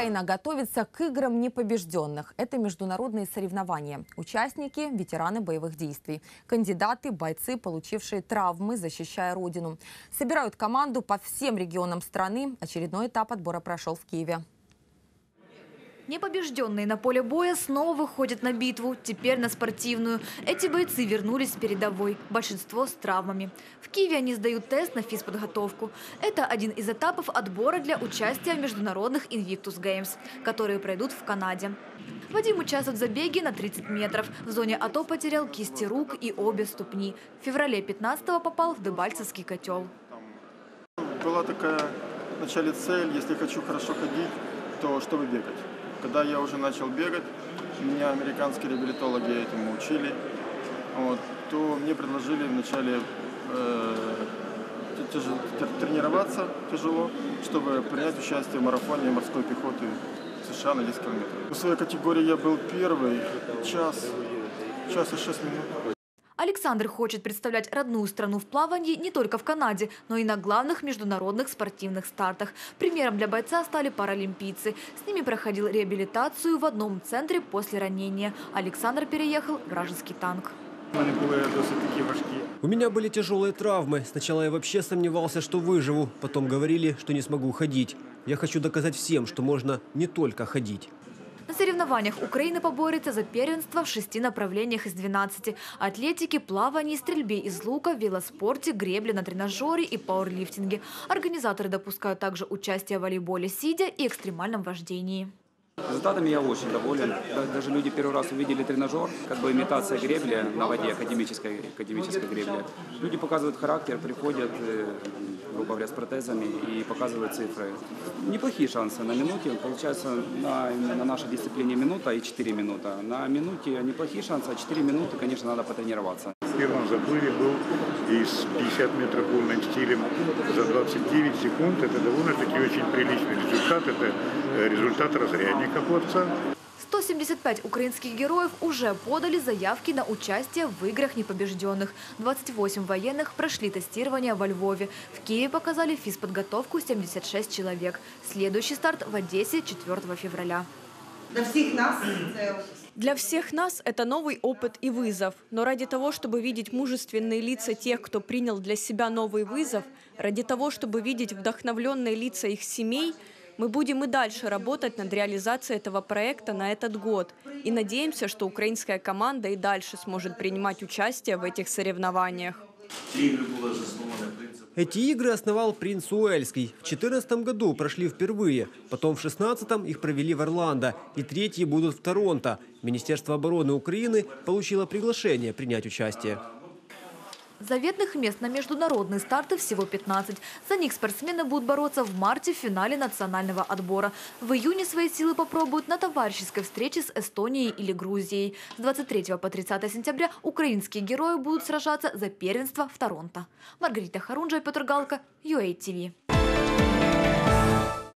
Украина готовится к играм непобежденных. Это международные соревнования. Участники – ветераны боевых действий. Кандидаты – бойцы, получившие травмы, защищая Родину. Собирают команду по всем регионам страны. Очередной этап отбора прошел в Киеве. Непобежденные на поле боя снова выходят на битву, теперь на спортивную. Эти бойцы вернулись с передовой, большинство с травмами. В Киеве они сдают тест на физподготовку. Это один из этапов отбора для участия в международных Invictus Games, которые пройдут в Канаде. Вадим участвует в забеге на 30 метров. В зоне АТО потерял кисти рук и обе ступни. В феврале 15-го попал в Дебальцевский котел. Была такая в начале цель, если хочу хорошо ходить, то чтобы бегать. Когда я уже начал бегать, меня американские реабилитологи этому учили, вот, то мне предложили вначале э, тяжело, тренироваться тяжело, чтобы принять участие в марафоне морской пехоты США на 10 километров. В своей категории я был первый, час, час и шесть минут. Александр хочет представлять родную страну в плавании не только в Канаде, но и на главных международных спортивных стартах. Примером для бойца стали паралимпийцы. С ними проходил реабилитацию в одном центре после ранения. Александр переехал в вражеский танк. У меня были тяжелые травмы. Сначала я вообще сомневался, что выживу. Потом говорили, что не смогу ходить. Я хочу доказать всем, что можно не только ходить. Соревнованиях Украина поборется за первенство в шести направлениях из 12. Атлетике, плавании, стрельбе из лука, велоспорте, гребле на тренажере и пауэрлифтинге. Организаторы допускают также участие в волейболе сидя и экстремальном вождении. Результатами я очень доволен. Даже люди первый раз увидели тренажер, как бы имитация гребли на воде, академической, академической гребли. Люди показывают характер, приходят, э, грубо говоря, с протезами и показывают цифры. Неплохие шансы на минуте. Получается, на, на нашей дисциплине минута и 4 минута. На минуте неплохие шансы, а 4 минуты, конечно, надо потренироваться. В первом заплыве был из 50 метров полным стилем за 29 секунд. Это довольно-таки очень приличный результат. Это э, результат разрядника пловца. 175 украинских героев уже подали заявки на участие в играх непобежденных. 28 военных прошли тестирование во Львове. В Киеве показали физподготовку 76 человек. Следующий старт в Одессе 4 февраля. Для всех нас для всех нас это новый опыт и вызов. Но ради того, чтобы видеть мужественные лица тех, кто принял для себя новый вызов, ради того, чтобы видеть вдохновленные лица их семей – мы будем и дальше работать над реализацией этого проекта на этот год. И надеемся, что украинская команда и дальше сможет принимать участие в этих соревнованиях. Эти игры основал принц Уэльский. В 2014 году прошли впервые, потом в 2016 их провели в Орландо, и третьи будут в Торонто. Министерство обороны Украины получило приглашение принять участие. Заветных мест на международные старты всего 15. За них спортсмены будут бороться в марте в финале национального отбора. В июне свои силы попробуют на товарищеской встрече с Эстонией или Грузией. С 23 по 30 сентября украинские герои будут сражаться за первенство в Торонто. Маргарита Харунжа Петр Галка, UATV.